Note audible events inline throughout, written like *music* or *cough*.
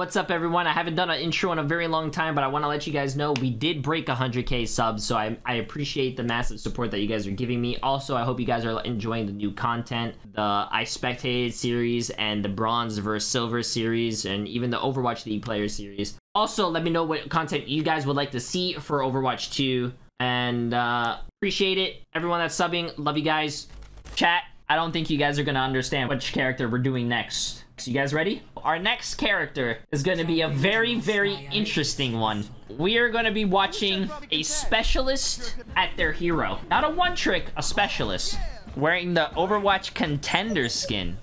What's up, everyone? I haven't done an intro in a very long time, but I want to let you guys know we did break 100k subs, so I, I appreciate the massive support that you guys are giving me. Also, I hope you guys are enjoying the new content, the I Spectated series, and the Bronze vs. Silver series, and even the Overwatch League Player series. Also, let me know what content you guys would like to see for Overwatch 2, and uh, appreciate it. Everyone that's subbing, love you guys. Chat, I don't think you guys are going to understand which character we're doing next. So you guys ready? Our next character is going to be a very, very interesting one. We are going to be watching a specialist at their hero. Not a one-trick, a specialist. Wearing the Overwatch Contender skin.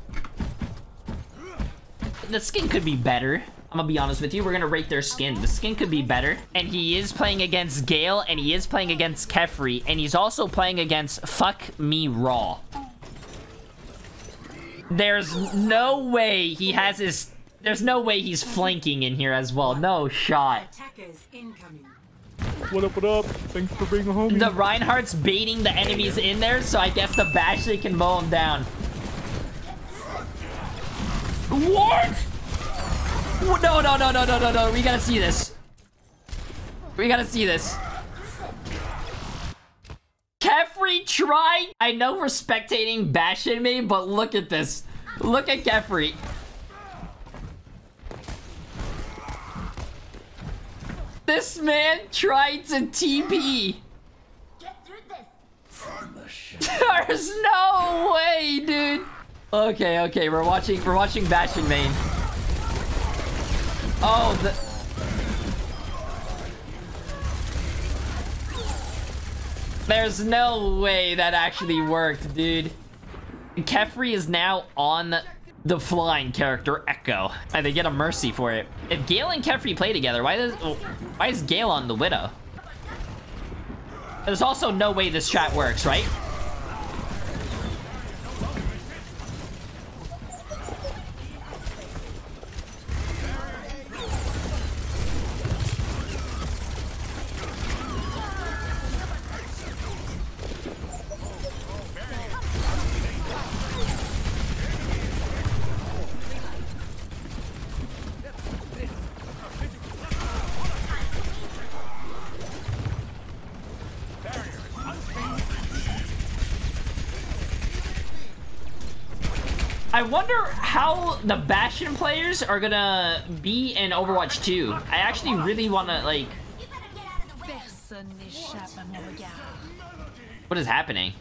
The skin could be better. I'm gonna be honest with you, we're gonna rate their skin. The skin could be better. And he is playing against Gale, and he is playing against Kefri, and he's also playing against Fuck Me Raw. There's no way he has his... There's no way he's flanking in here as well. No shot. What up, what up? Thanks for being home. The Reinhardt's baiting the enemies in there, so I guess the Bashley can mow him down. What? No, no, no, no, no, no, no. We gotta see this. We gotta see this. Kefri tried. I know we're spectating BastionMain, but look at this. Look at Kefri. This man tried to TP. *laughs* There's no way, dude. Okay, okay, we're watching we're watching Bastion main. Oh, the There's no way that actually worked, dude. Kefri is now on the flying character, Echo. And they get a mercy for it. If Gale and Kefri play together, why does oh, why is Gale on the Widow? There's also no way this chat works, right? I wonder how the Bastion players are gonna be in Overwatch 2. I actually really wanna, like... What is happening?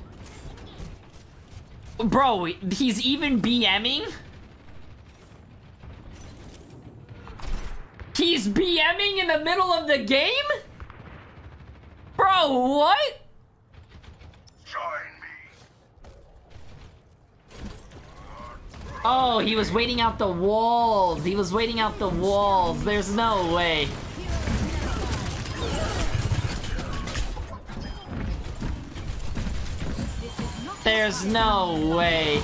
Bro, he's even BMing? He's BMing in the middle of the game? Bro, what? Oh, he was waiting out the walls. He was waiting out the walls. There's no way. There's no way.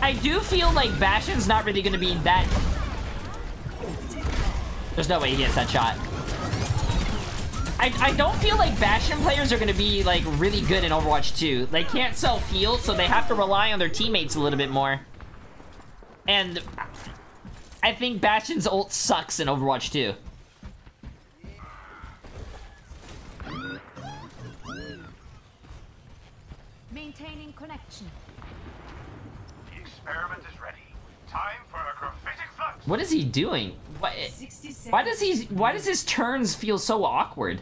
I do feel like Bastion's not really gonna be that... There's no way he gets that shot. I, I don't feel like Bastion players are going to be, like, really good in Overwatch 2. They can't self-heal, so they have to rely on their teammates a little bit more. And I think Bastion's ult sucks in Overwatch 2. Maintaining connection. The experiment is ready. Time for a gravitic flood. What is he doing? Why, why does he? Why does his turns feel so awkward?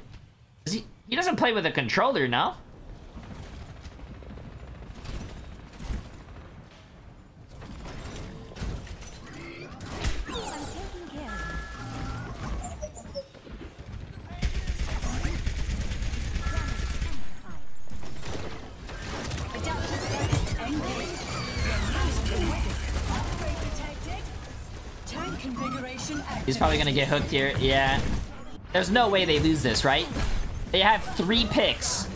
He, doesn't play with a controller, no? He's probably gonna get hooked here. Yeah. There's no way they lose this, right? They have three picks.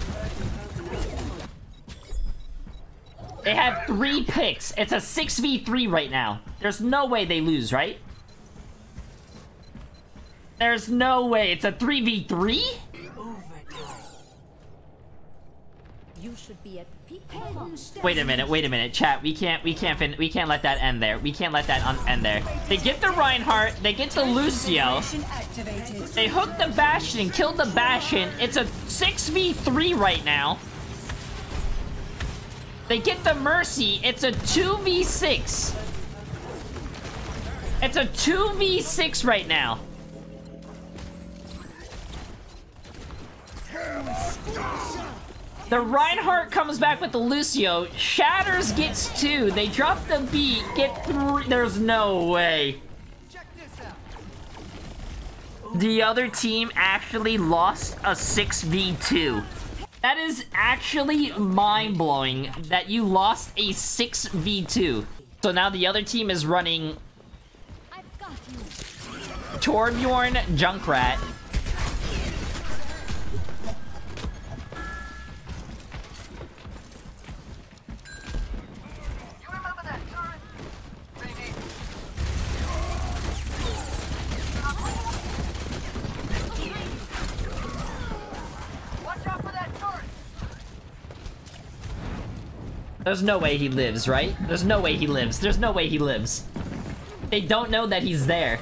They have three picks. It's a 6v3 right now. There's no way they lose, right? There's no way. It's a 3v3? Should be at peak. Wait a minute, wait a minute, chat. We can't, we can't, fin we can't let that end there. We can't let that end there. They get the Reinhardt, they get the Lucio. They hook the Bastion, kill the Bastion. It's a 6v3 right now. They get the Mercy. It's a 2v6. It's a 2v6 right now. The Reinhardt comes back with the Lucio. Shatters gets two. They drop the beat. Get three. There's no way. The other team actually lost a 6v2. That is actually mind-blowing that you lost a 6v2. So now the other team is running. Torbjorn Junkrat. There's no way he lives, right? There's no way he lives. There's no way he lives. They don't know that he's there.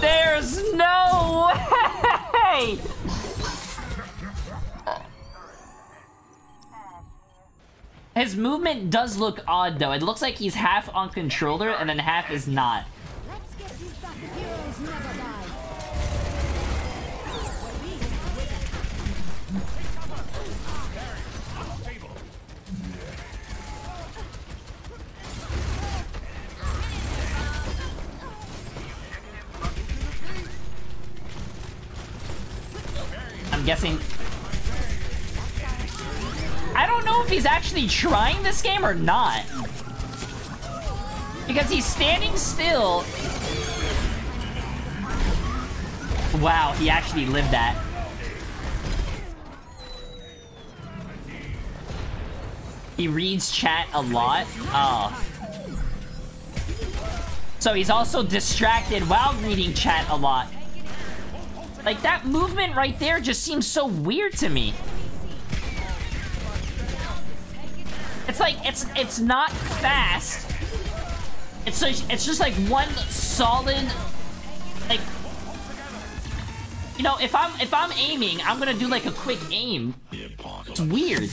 There's no way! His movement does look odd, though. It looks like he's half on controller and then half is not. Guessing... I don't know if he's actually trying this game or not. Because he's standing still. Wow, he actually lived that. He reads chat a lot. Oh. So he's also distracted while reading chat a lot. Like, that movement right there just seems so weird to me. It's like, it's it's not fast. It's just, it's just like one solid, like, you know, if I'm if I'm aiming, I'm gonna do like a quick aim. It's weird.